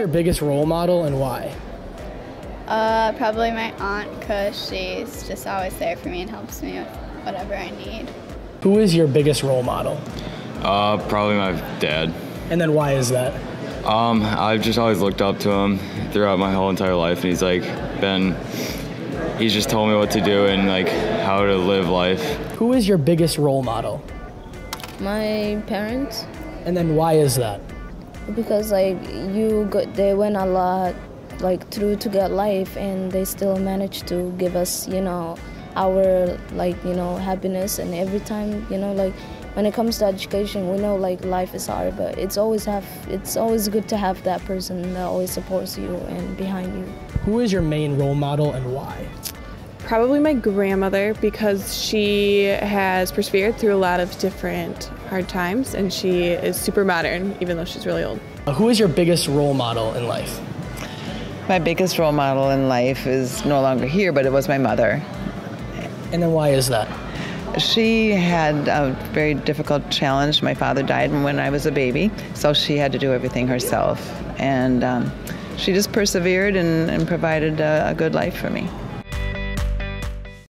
your biggest role model and why? Uh, probably my aunt because she's just always there for me and helps me with whatever I need. Who is your biggest role model? Uh, probably my dad. And then why is that? Um, I've just always looked up to him throughout my whole entire life, and he's like been. He's just told me what to do and like how to live life. Who is your biggest role model? My parents, And then why is that? Because like you got, they went a lot like through to get life, and they still managed to give us, you know, our like you know happiness. And every time, you know, like when it comes to education, we know like life is hard, but it's always have it's always good to have that person that always supports you and behind you. Who is your main role model and why? Probably my grandmother because she has persevered through a lot of different hard times and she is super modern even though she's really old. Who is your biggest role model in life? My biggest role model in life is no longer here, but it was my mother. And then why is that? She had a very difficult challenge. My father died when I was a baby, so she had to do everything herself. And um, she just persevered and, and provided a, a good life for me.